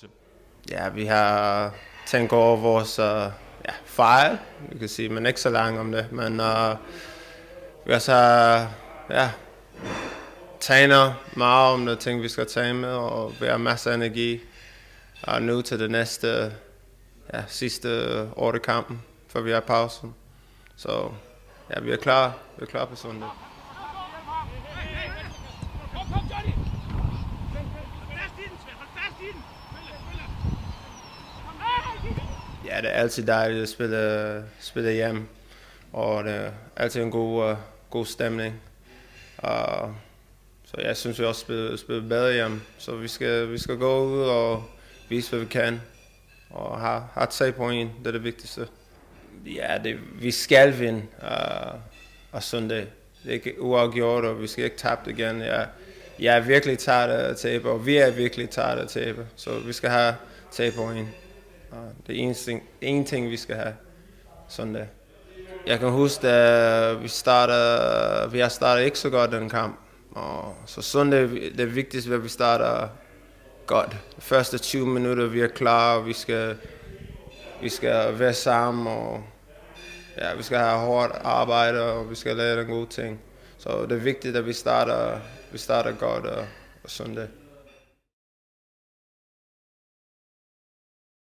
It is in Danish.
til? Ja, vi har tænkt over vores uh, ja, fejl, vi kan sige, men ikke så langt om det. Men uh, vi også har ja, træner meget om det ting, vi skal tage med, og vi har masser af energi og nu til det næste ja, sidste år i kampen, før vi har pausen. Så ja, vi er klar. Vi er klar på søndag. Ja, det er altid dejligt at spille, spille hjem, og det er altid en god, uh, god stemning. Uh, så jeg synes, vi også spiller, spiller bedre hjem, så vi skal, vi skal gå ud og vise, hvad vi kan, og har, har tre point, det er det vigtigste. Ja, det, vi skal vinde uh, og søndag. Det er ikke uafgjort, og vi skal ikke tabe igen. Jeg, jeg er virkelig træt af tabe, og vi er virkelig træt af tabe, så vi skal have tre point. Det er en ting, en ting, vi skal have søndag. Jeg kan huske, at vi, starter, vi har startet ikke så godt den kamp. Og så søndag det er vigtigst, at vi starter godt. De første 20 minutter, vi er klar, og vi skal, vi skal være sammen, og ja, vi skal have hårdt arbejde, og vi skal lave den gode ting. Så det er vigtigt, at vi starter, vi starter godt og, og søndag.